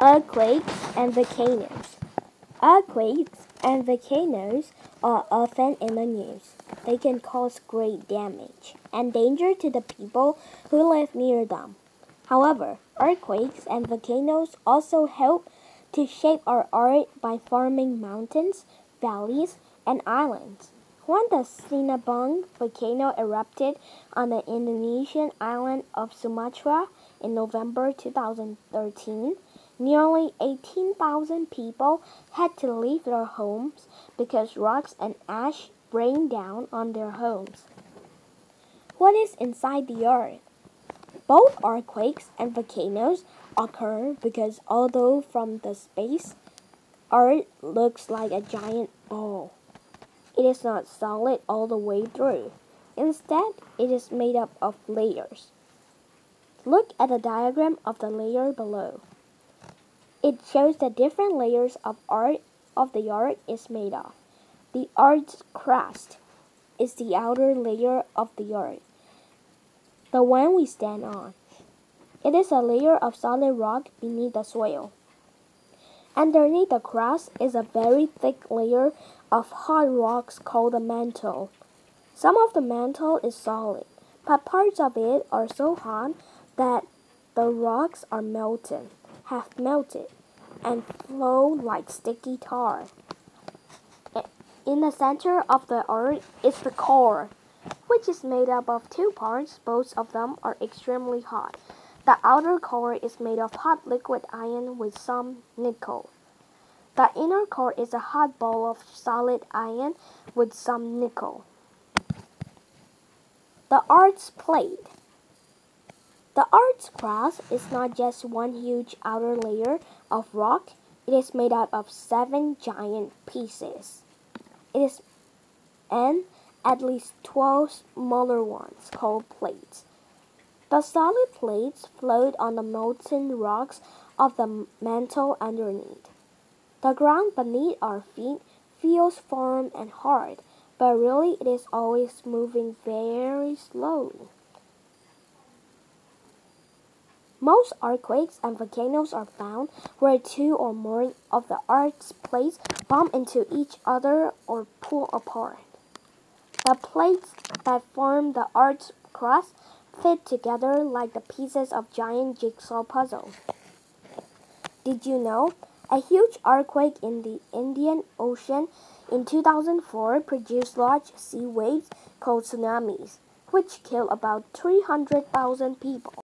Earthquakes and volcanoes. Earthquakes and volcanoes are often in the news. They can cause great damage and danger to the people who live near them. However, earthquakes and volcanoes also help to shape our art by forming mountains, valleys, and islands. When the Sinabung volcano erupted on the Indonesian island of Sumatra in November 2013, Nearly 18,000 people had to leave their homes because rocks and ash rained down on their homes. What is inside the earth? Both earthquakes and volcanoes occur because although from the space, Earth looks like a giant ball. It is not solid all the way through. Instead, it is made up of layers. Look at the diagram of the layer below. It shows the different layers of art of the art is made of. The art's crust is the outer layer of the art, the one we stand on. It is a layer of solid rock beneath the soil. Underneath the crust is a very thick layer of hard rocks called the mantle. Some of the mantle is solid, but parts of it are so hot that the rocks are melted have melted and flow like sticky tar. In the center of the earth is the core, which is made up of two parts. Both of them are extremely hot. The outer core is made of hot liquid iron with some nickel. The inner core is a hot ball of solid iron with some nickel. The earth's plate. The art's crust is not just one huge outer layer of rock, it is made out of seven giant pieces. It is and at least 12 smaller ones called plates. The solid plates float on the molten rocks of the mantle underneath. The ground beneath our feet feels firm and hard, but really it is always moving very slowly. Most earthquakes and volcanoes are found where two or more of the Earth's plates bump into each other or pull apart. The plates that form the Earth's crust fit together like the pieces of giant jigsaw puzzle. Did you know? A huge earthquake in the Indian Ocean in 2004 produced large sea waves called tsunamis, which killed about 300,000 people.